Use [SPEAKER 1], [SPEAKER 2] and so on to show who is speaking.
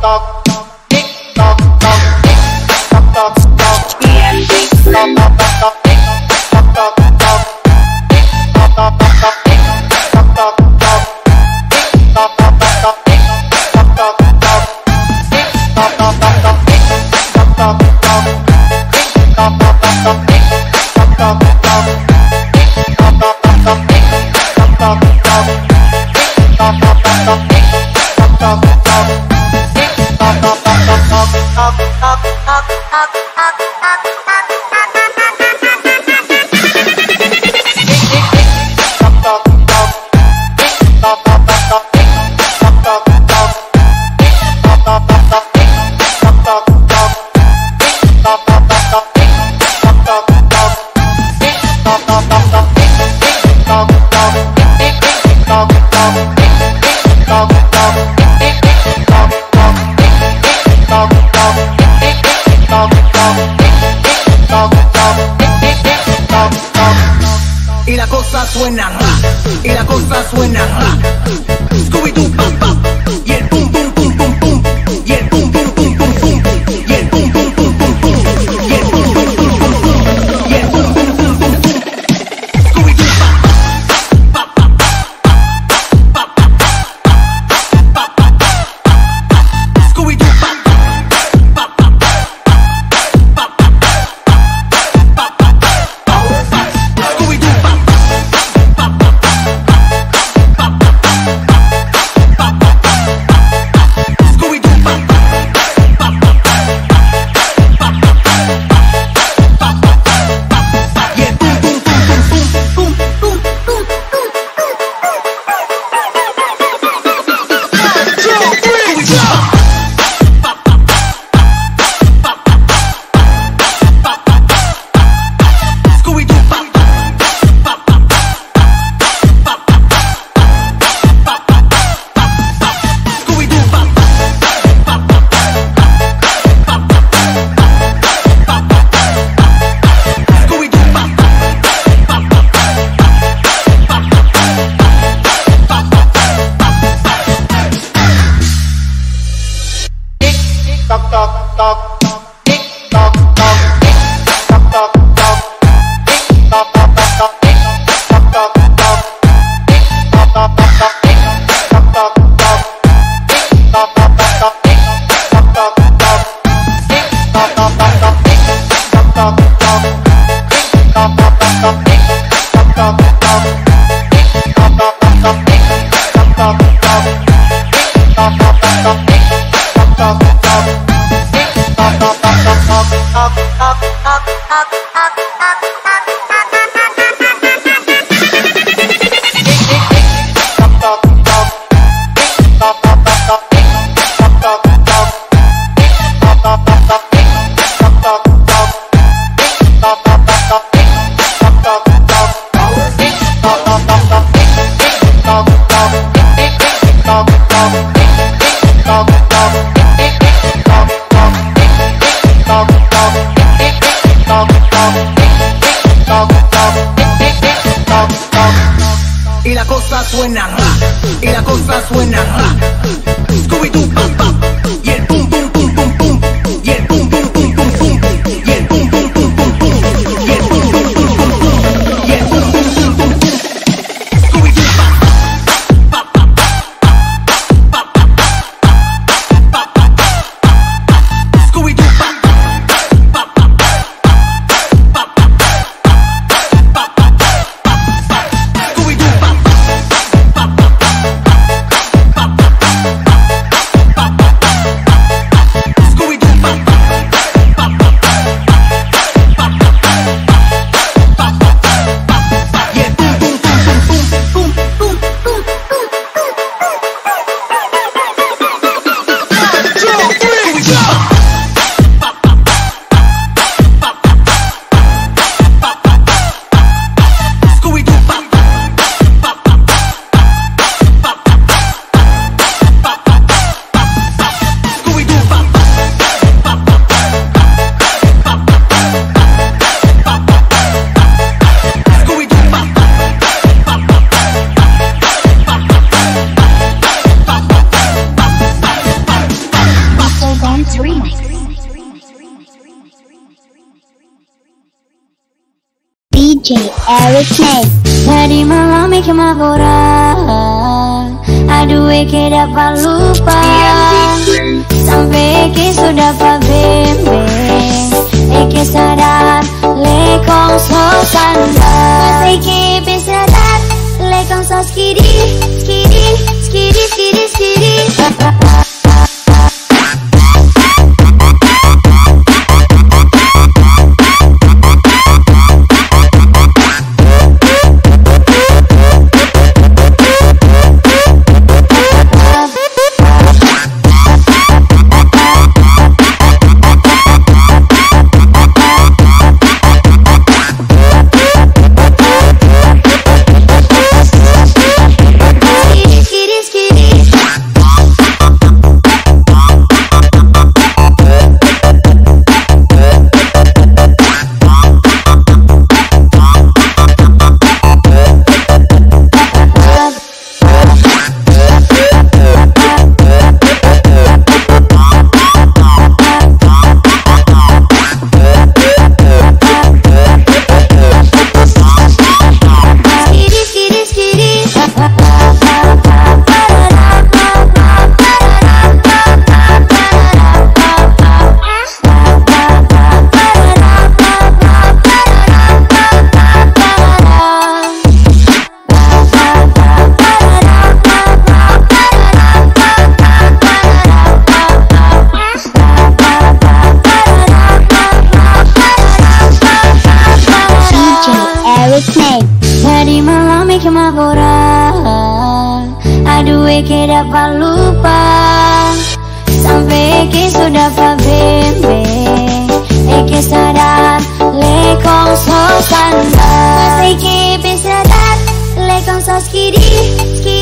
[SPEAKER 1] tóc cosa suena ra, y la cosa suena ra. Scooby-Doo, pam, pam. up, up, up, up. suena y la cosa suena ra. Remix.
[SPEAKER 2] DJ Eric May.
[SPEAKER 3] Tadi malam mikir maboran, aduh eke dapat lupa. Sampai ke sudah pabembeng, eke sadar lekong sosan. Mas ikan bisa lekong sos kiri, kiri, kiri, kiri, kiri. ke dapat lupa. Sampai ke sudah pabembe Eke sadar lekong sosan Sampai ke bisa dat lekong sos kiri.